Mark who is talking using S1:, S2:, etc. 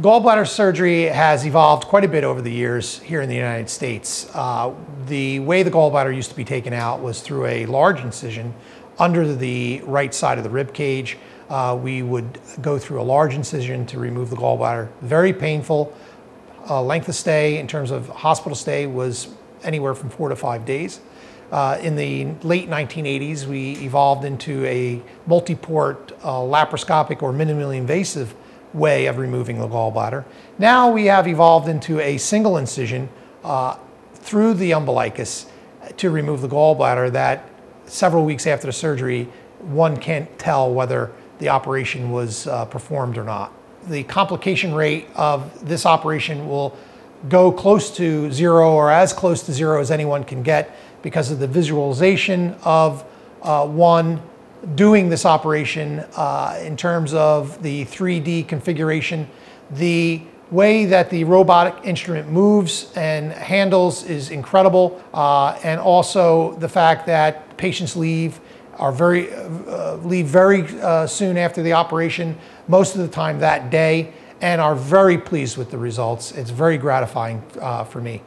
S1: Gallbladder surgery has evolved quite a bit over the years here in the United States. Uh, the way the gallbladder used to be taken out was through a large incision under the right side of the rib cage. Uh, we would go through a large incision to remove the gallbladder. Very painful. Uh, length of stay in terms of hospital stay was anywhere from four to five days. Uh, in the late 1980s, we evolved into a multi-port uh, laparoscopic or minimally invasive way of removing the gallbladder. Now we have evolved into a single incision uh, through the umbilicus to remove the gallbladder that several weeks after the surgery, one can't tell whether the operation was uh, performed or not. The complication rate of this operation will go close to zero or as close to zero as anyone can get because of the visualization of uh, one doing this operation uh, in terms of the 3D configuration. The way that the robotic instrument moves and handles is incredible. Uh, and also the fact that patients leave are very, uh, leave very uh, soon after the operation, most of the time that day, and are very pleased with the results. It's very gratifying uh, for me.